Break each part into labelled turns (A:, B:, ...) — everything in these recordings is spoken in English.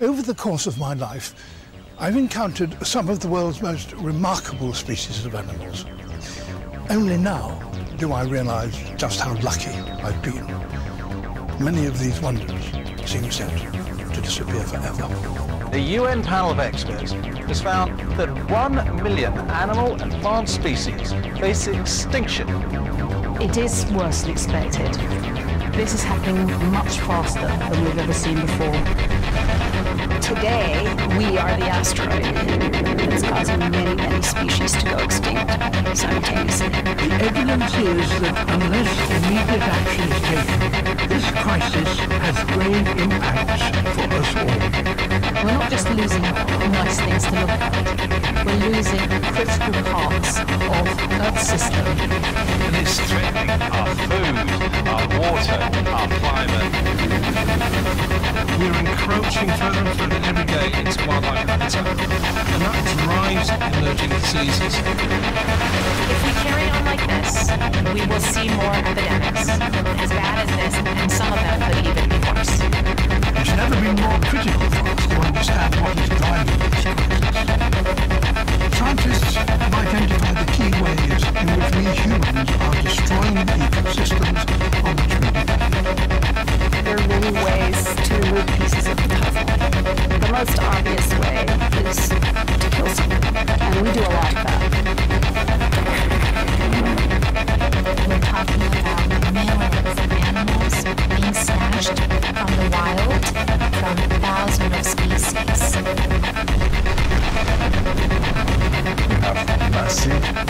A: Over the course of my life, I've encountered some of the world's most remarkable species of animals. Only now do I realise just how lucky I've been. Many of these wonders seem set to disappear forever.
B: The UN panel of
C: experts has found
B: that
C: one million animal and plant species face extinction.
D: It is worse than expected. This is happening much faster than we've ever seen before. Today, we are the asteroid that's causing many, many species to go extinct simultaneously. The
A: evidence is that unless immediate action is taken, this crisis has grave impacts for us all.
C: We're not just losing nice things to look at, we're losing critical parts of Earth's system. And
E: it's threatening our food, We're encroaching further and further every day into wildlife habitat, and that drives emerging diseases.
F: If we carry on like this, we will see more epidemics
D: remove pieces of the puzzle. The most obvious way is to kill something, and we do a lot of that.
G: We're talking about millions of animals being snatched from the wild from thousands of species.
H: massive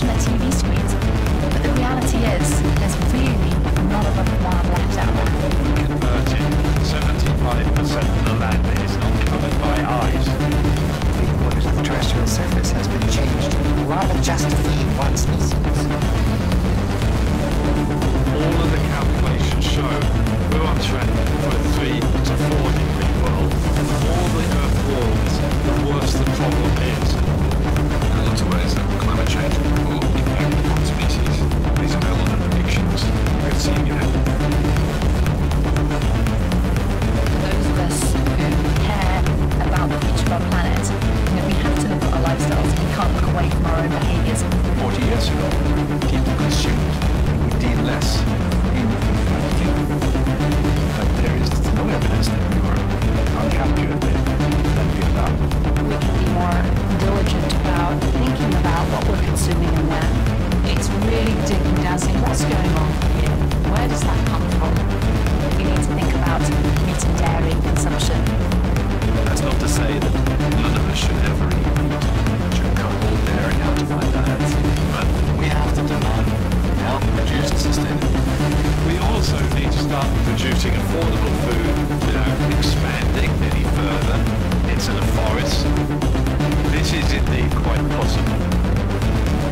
G: because they
I: 40
E: affordable food without expanding any further into the forest. This is indeed quite possible.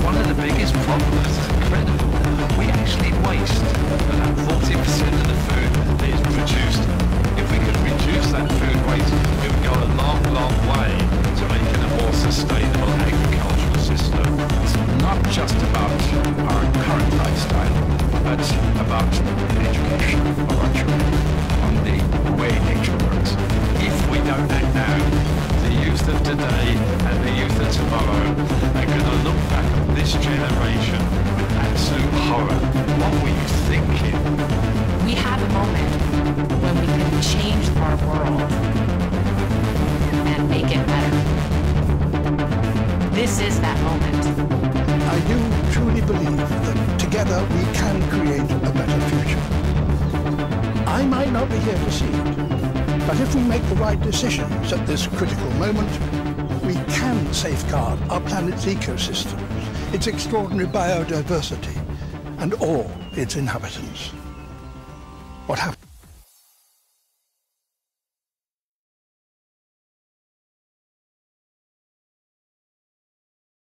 E: One of the biggest problems is incredible. We actually waste about 40% of the food that is produced. If we could reduce that food waste, it would go a long, long way to making a more sustainable agricultural system.
I: It's not just about our current lifestyle, but about
E: of today and the youth of tomorrow are going to look back at this generation with absolute horror. What were you thinking?
F: We have a moment when we can change our world and make it better. This is that moment.
A: I do truly believe that together we can create a better future. I might not be here to see it but if we make the right decisions at this critical moment, we can safeguard our planet's ecosystems, its extraordinary biodiversity, and all its inhabitants. What happens?